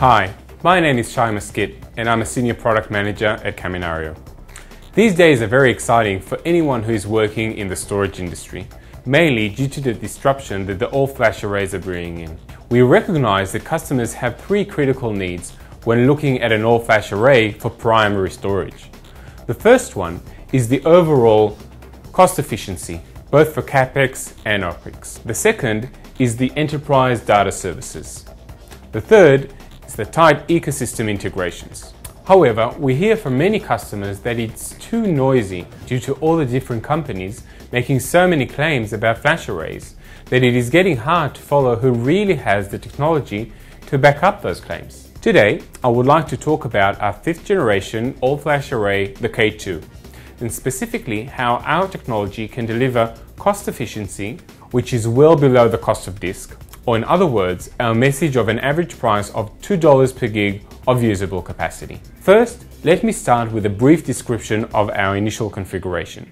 Hi, my name is Shai Maskit and I'm a Senior Product Manager at Kaminario. These days are very exciting for anyone who is working in the storage industry, mainly due to the disruption that the all-flash arrays are bringing in. We recognize that customers have three critical needs when looking at an all-flash array for primary storage. The first one is the overall cost efficiency, both for CapEx and OpEx. The second is the enterprise data services. The third the tight ecosystem integrations. However, we hear from many customers that it's too noisy due to all the different companies making so many claims about flash arrays that it is getting hard to follow who really has the technology to back up those claims. Today, I would like to talk about our fifth generation all-flash array, the K2, and specifically how our technology can deliver cost efficiency, which is well below the cost of disk, or in other words, our message of an average price of $2 per gig of usable capacity. First, let me start with a brief description of our initial configuration.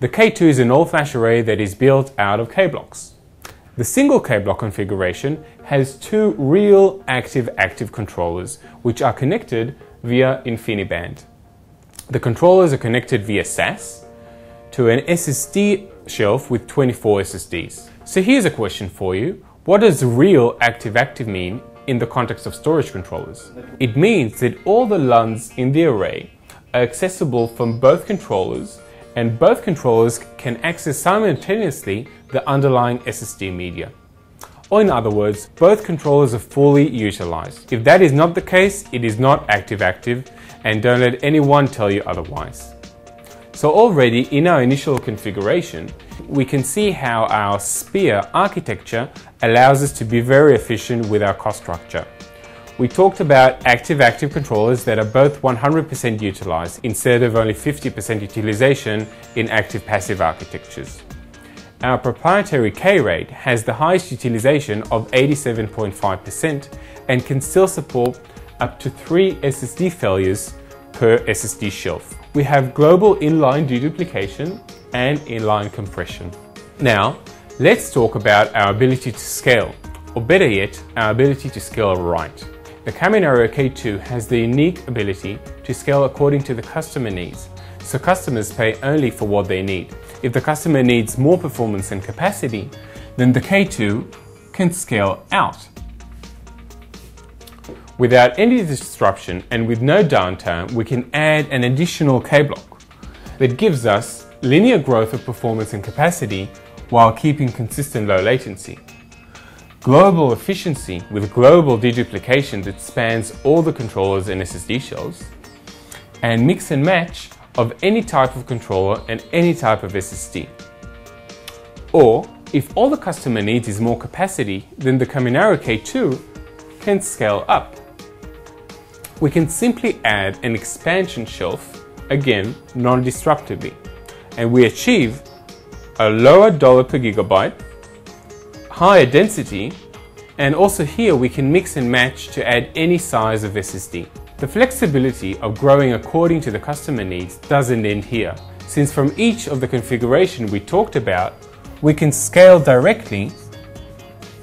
The K2 is an all-flash array that is built out of K-blocks. The single K-block configuration has two real active-active controllers which are connected via InfiniBand. The controllers are connected via SAS to an SSD shelf with 24 SSDs. So here's a question for you. What does real active-active mean in the context of storage controllers? It means that all the LUNs in the array are accessible from both controllers and both controllers can access simultaneously the underlying SSD media. Or in other words, both controllers are fully utilized. If that is not the case, it is not active-active and don't let anyone tell you otherwise. So already in our initial configuration, we can see how our SPEAR architecture allows us to be very efficient with our cost structure. We talked about active-active controllers that are both 100% utilized instead of only 50% utilization in active-passive architectures. Our proprietary K-RAID has the highest utilization of 87.5% and can still support up to three SSD failures per SSD shelf. We have global inline deduplication and inline compression. Now, let's talk about our ability to scale, or better yet, our ability to scale right. The Kaminario K2 has the unique ability to scale according to the customer needs, so customers pay only for what they need. If the customer needs more performance and capacity, then the K2 can scale out. Without any disruption and with no downtime, we can add an additional K-block that gives us linear growth of performance and capacity while keeping consistent low latency global efficiency with global deduplication that spans all the controllers and SSD shells, and mix and match of any type of controller and any type of SSD. Or, if all the customer needs is more capacity, then the Kaminario K2 can scale up. We can simply add an expansion shelf, again, non-disruptively, and we achieve a lower dollar per gigabyte higher density, and also here we can mix and match to add any size of SSD. The flexibility of growing according to the customer needs doesn't end here, since from each of the configuration we talked about, we can scale directly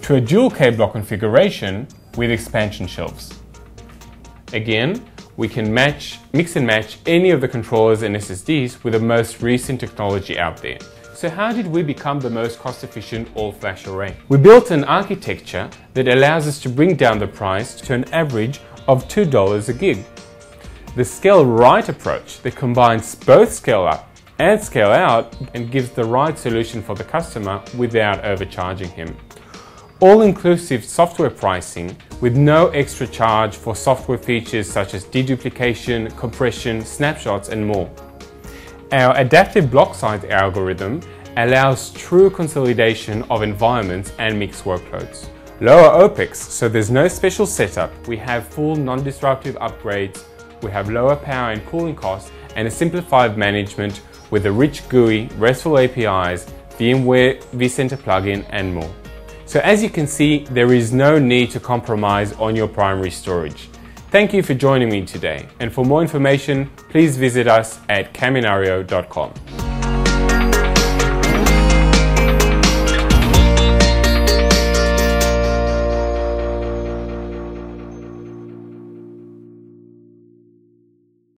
to a dual K-block configuration with expansion shelves. Again, we can match, mix and match any of the controllers and SSDs with the most recent technology out there. So how did we become the most cost-efficient all-flash array? We built an architecture that allows us to bring down the price to an average of $2 a gig. The scale right approach that combines both scale up and scale out and gives the right solution for the customer without overcharging him. All-inclusive software pricing with no extra charge for software features such as deduplication, compression, snapshots and more. Our adaptive block size algorithm allows true consolidation of environments and mixed workloads. Lower OPEX, so there's no special setup. We have full non-disruptive upgrades, we have lower power and cooling costs, and a simplified management with a rich GUI, RESTful APIs, VMware vCenter plugin, and more. So as you can see, there is no need to compromise on your primary storage. Thank you for joining me today, and for more information, please visit us at kaminario.com.